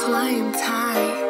Flying high.